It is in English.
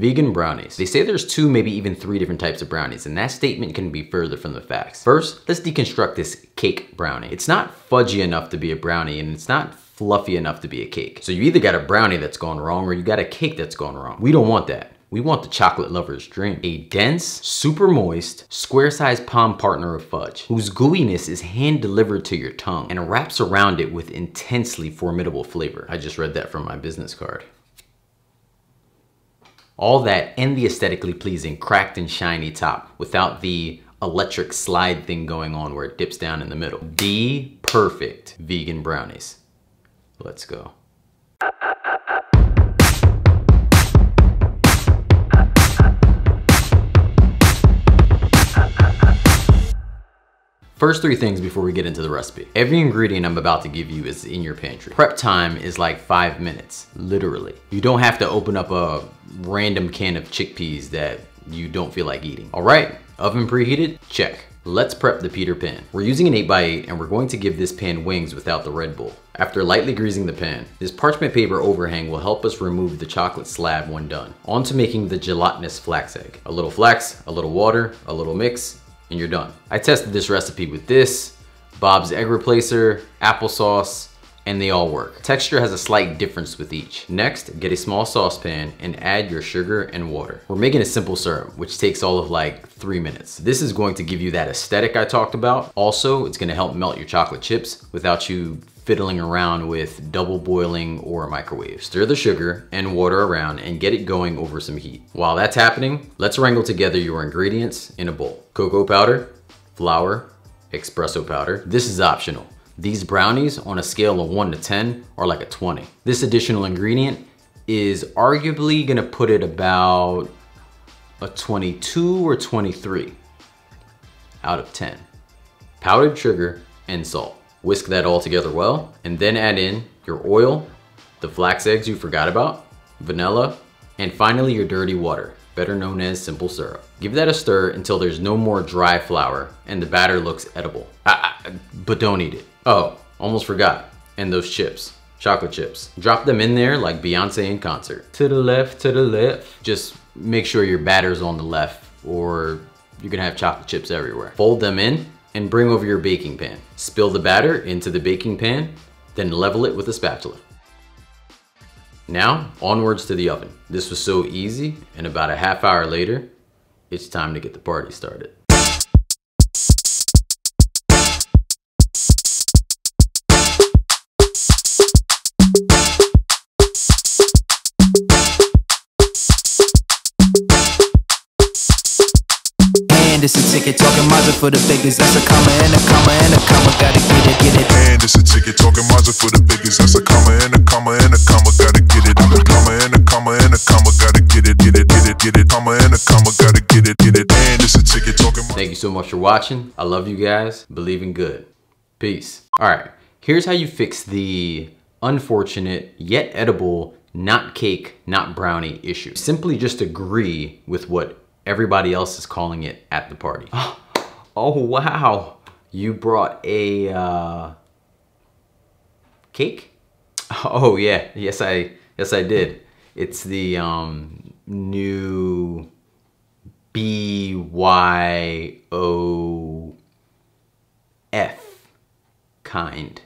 Vegan brownies. They say there's two, maybe even three different types of brownies, and that statement can be further from the facts. First, let's deconstruct this cake brownie. It's not fudgy enough to be a brownie, and it's not fluffy enough to be a cake. So you either got a brownie that's gone wrong or you got a cake that's gone wrong. We don't want that. We want the chocolate lover's dream. A dense, super moist, square-sized palm partner of fudge, whose gooiness is hand-delivered to your tongue and wraps around it with intensely formidable flavor. I just read that from my business card. All that and the aesthetically pleasing cracked and shiny top without the electric slide thing going on where it dips down in the middle. The perfect vegan brownies. Let's go. First three things before we get into the recipe. Every ingredient I'm about to give you is in your pantry. Prep time is like five minutes, literally. You don't have to open up a random can of chickpeas that you don't feel like eating. All right, oven preheated, check. Let's prep the Peter pan. We're using an 8x8 and we're going to give this pan wings without the Red Bull. After lightly greasing the pan, this parchment paper overhang will help us remove the chocolate slab when done. On to making the gelatinous flax egg. A little flax, a little water, a little mix, and you're done. I tested this recipe with this, Bob's egg replacer, applesauce, and they all work. Texture has a slight difference with each. Next, get a small saucepan and add your sugar and water. We're making a simple syrup, which takes all of like three minutes. This is going to give you that aesthetic I talked about. Also, it's gonna help melt your chocolate chips without you fiddling around with double boiling or microwave. Stir the sugar and water around and get it going over some heat. While that's happening, let's wrangle together your ingredients in a bowl. Cocoa powder, flour, espresso powder. This is optional. These brownies on a scale of one to 10 are like a 20. This additional ingredient is arguably gonna put it about a 22 or 23 out of 10. Powdered sugar and salt. Whisk that all together well, and then add in your oil, the flax eggs you forgot about, vanilla, and finally your dirty water, better known as simple syrup. Give that a stir until there's no more dry flour and the batter looks edible. Ah, ah, but don't eat it. Oh, almost forgot. And those chips, chocolate chips. Drop them in there like Beyonce in concert. To the left, to the left. Just make sure your batter's on the left or you're gonna have chocolate chips everywhere. Fold them in and bring over your baking pan. Spill the batter into the baking pan, then level it with a spatula. Now, onwards to the oven. This was so easy, and about a half hour later, it's time to get the party started. And it's a ticket talking Mazda for the biggest. That's a comma and a comma and a comma. Gotta get it, get it. And it's a ticket talking Mazda for the biggest. That's a comma and a comma and a comma. Gotta get it. And a comma and a comma and a comma. Gotta get it, get it, get it, get it. Comma and a comma. Gotta get it, get it. And it's a ticket talking. Thank you so much for watching. I love you guys. Believe in good. Peace. All right, here's how you fix the unfortunate yet edible not cake, not brownie issue. Simply just agree with what everybody else is calling it at the party. Oh, wow. You brought a uh, cake? Oh yeah, yes I yes I did. It's the um, new B Y O F kind.